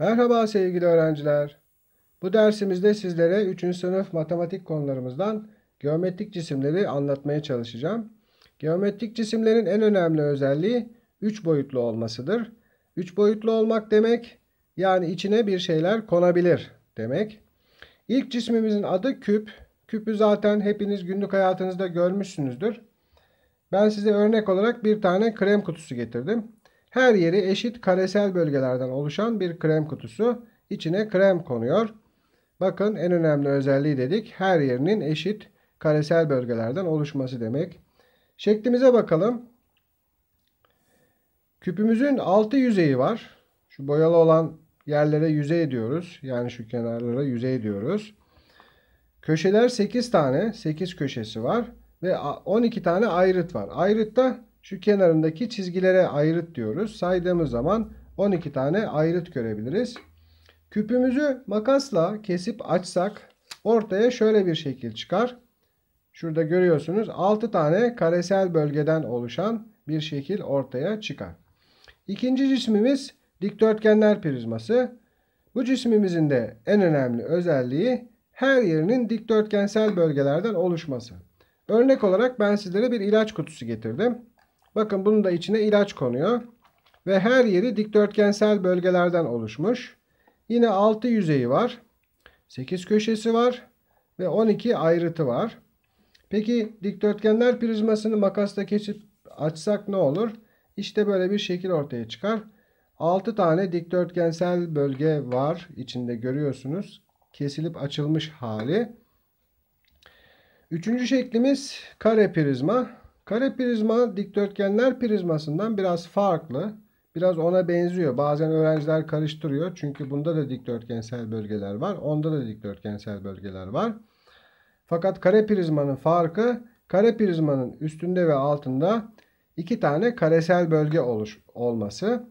Merhaba sevgili öğrenciler. Bu dersimizde sizlere 3. sınıf matematik konularımızdan geometrik cisimleri anlatmaya çalışacağım. Geometrik cisimlerin en önemli özelliği 3 boyutlu olmasıdır. 3 boyutlu olmak demek yani içine bir şeyler konabilir demek. İlk cismimizin adı küp. Küpü zaten hepiniz günlük hayatınızda görmüşsünüzdür. Ben size örnek olarak bir tane krem kutusu getirdim. Her yeri eşit karesel bölgelerden oluşan bir krem kutusu. İçine krem konuyor. Bakın en önemli özelliği dedik. Her yerinin eşit karesel bölgelerden oluşması demek. Şeklimize bakalım. Küpümüzün altı yüzeyi var. Şu boyalı olan yerlere yüzey diyoruz. Yani şu kenarlara yüzey diyoruz. Köşeler 8 tane. 8 köşesi var. Ve 12 tane ayrıt var. Ayrıtta şu kenarındaki çizgilere ayrıt diyoruz. Saydığımız zaman 12 tane ayrıt görebiliriz. Küpümüzü makasla kesip açsak ortaya şöyle bir şekil çıkar. Şurada görüyorsunuz 6 tane karesel bölgeden oluşan bir şekil ortaya çıkar. İkinci cismimiz dikdörtgenler prizması. Bu cismimizin de en önemli özelliği her yerinin dikdörtgensel bölgelerden oluşması. Örnek olarak ben sizlere bir ilaç kutusu getirdim. Bakın bunun da içine ilaç konuyor. Ve her yeri dikdörtgensel bölgelerden oluşmuş. Yine 6 yüzeyi var. 8 köşesi var. Ve 12 ayrıtı var. Peki dikdörtgenler prizmasını makasla kesip açsak ne olur? İşte böyle bir şekil ortaya çıkar. 6 tane dikdörtgensel bölge var. içinde görüyorsunuz. Kesilip açılmış hali. Üçüncü şeklimiz kare prizma. Kare prizma dikdörtgenler prizmasından biraz farklı. Biraz ona benziyor. Bazen öğrenciler karıştırıyor. Çünkü bunda da dikdörtgensel bölgeler var. Onda da dikdörtgensel bölgeler var. Fakat kare prizmanın farkı kare prizmanın üstünde ve altında iki tane karesel bölge oluş, olması.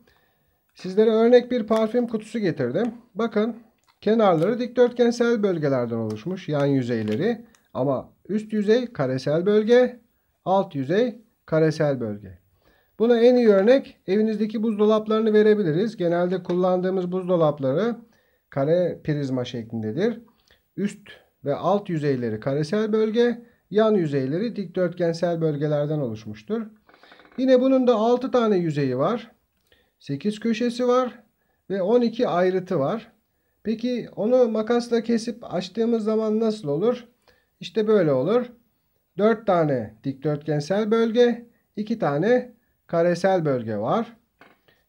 Sizlere örnek bir parfüm kutusu getirdim. Bakın kenarları dikdörtgensel bölgelerden oluşmuş yan yüzeyleri. Ama üst yüzey karesel bölge, alt yüzey karesel bölge. Buna en iyi örnek evinizdeki buzdolaplarını verebiliriz. Genelde kullandığımız buzdolapları kare prizma şeklindedir. Üst ve alt yüzeyleri karesel bölge, yan yüzeyleri dikdörtgensel bölgelerden oluşmuştur. Yine bunun da 6 tane yüzeyi var. 8 köşesi var ve 12 ayrıtı var. Peki onu makasla kesip açtığımız zaman nasıl olur? İşte böyle olur. 4 tane dikdörtgensel bölge, 2 tane karesel bölge var.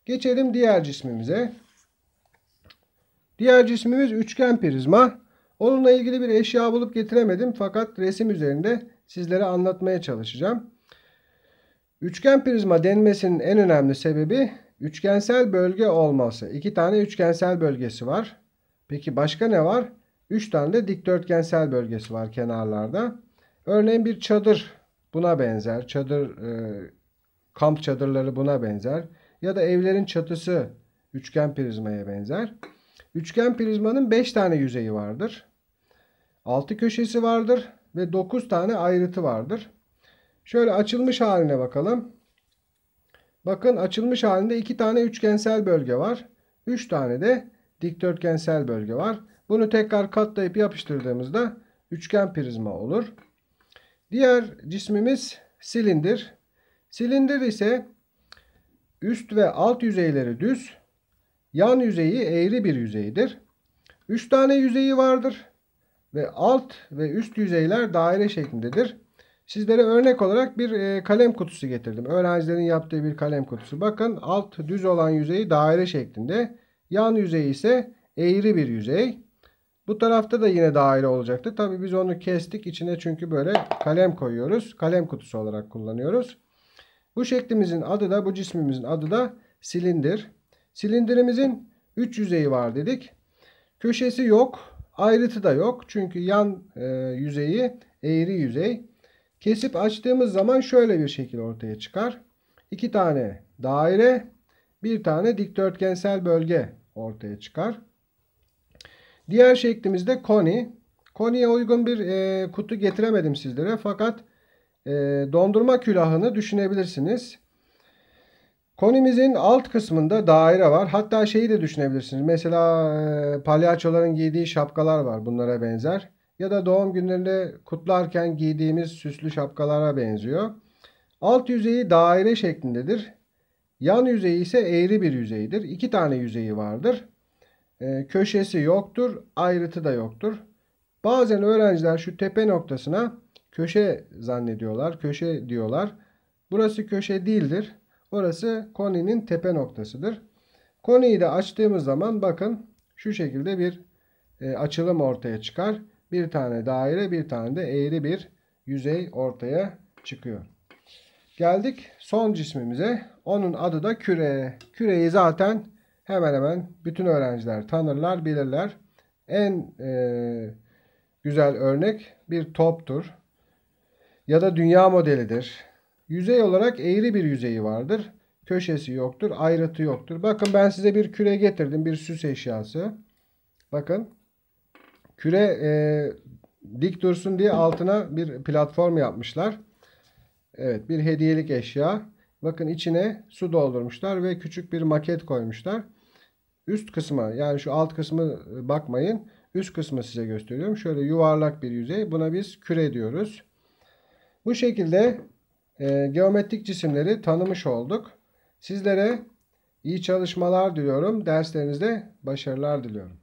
Geçelim diğer cismimize. Diğer cismimiz üçgen prizma. Onunla ilgili bir eşya bulup getiremedim fakat resim üzerinde sizlere anlatmaya çalışacağım. Üçgen prizma denmesinin en önemli sebebi üçgensel bölge olması. İki tane üçgensel bölgesi var. Peki başka ne var? Üç tane de dikdörtgensel bölgesi var kenarlarda. Örneğin bir çadır buna benzer. Çadır e, kamp çadırları buna benzer. Ya da evlerin çatısı üçgen prizmaya benzer. Üçgen prizmanın 5 tane yüzeyi vardır. 6 köşesi vardır ve 9 tane ayrıtı vardır. Şöyle açılmış haline bakalım. Bakın açılmış halinde 2 tane üçgensel bölge var. 3 tane de dikdörtgensel bölge var. Bunu tekrar katlayıp yapıştırdığımızda üçgen prizma olur. Diğer cismimiz silindir. Silindir ise üst ve alt yüzeyleri düz, yan yüzeyi eğri bir yüzeydir. 3 tane yüzeyi vardır ve alt ve üst yüzeyler daire şeklindedir. Sizlere örnek olarak bir e, kalem kutusu getirdim. Öğrencilerin yaptığı bir kalem kutusu. Bakın alt düz olan yüzeyi daire şeklinde. Yan yüzey ise eğri bir yüzey. Bu tarafta da yine daire olacaktı. Tabi biz onu kestik. içine çünkü böyle kalem koyuyoruz. Kalem kutusu olarak kullanıyoruz. Bu şeklimizin adı da bu cismimizin adı da silindir. Silindirimizin 3 yüzeyi var dedik. Köşesi yok. Ayrıtı da yok. Çünkü yan e, yüzeyi eğri yüzey. Kesip açtığımız zaman şöyle bir şekil ortaya çıkar. İki tane daire, bir tane dikdörtgensel bölge ortaya çıkar. Diğer şeklimizde koni. Koniye uygun bir e, kutu getiremedim sizlere fakat e, dondurma külahını düşünebilirsiniz. Konimizin alt kısmında daire var. Hatta şeyi de düşünebilirsiniz. Mesela e, palyaçoların giydiği şapkalar var bunlara benzer. Ya da doğum günlerinde kutlarken giydiğimiz süslü şapkalara benziyor. Alt yüzeyi daire şeklindedir. Yan yüzeyi ise eğri bir yüzeydir. İki tane yüzeyi vardır. E, köşesi yoktur, ayrıtı da yoktur. Bazen öğrenciler şu tepe noktasına köşe zannediyorlar, köşe diyorlar. Burası köşe değildir. Orası koninin tepe noktasıdır. Koniyi de açtığımız zaman bakın şu şekilde bir e, açılım ortaya çıkar. Bir tane daire, bir tane de eğri bir yüzey ortaya çıkıyor. Geldik son cismimize. Onun adı da küre. Küreyi zaten hemen hemen bütün öğrenciler tanırlar, bilirler. En e, güzel örnek bir toptur. Ya da dünya modelidir. Yüzey olarak eğri bir yüzeyi vardır. Köşesi yoktur, ayrıtı yoktur. Bakın ben size bir küre getirdim, bir süs eşyası. Bakın. Küre e, dik dursun diye altına bir platform yapmışlar. Evet, bir hediyelik eşya. Bakın içine su doldurmuşlar ve küçük bir maket koymuşlar. Üst kısma yani şu alt kısmı bakmayın. Üst kısmı size gösteriyorum. Şöyle yuvarlak bir yüzey. Buna biz küre diyoruz. Bu şekilde e, geometrik cisimleri tanımış olduk. Sizlere iyi çalışmalar diliyorum. Derslerinizde başarılar diliyorum.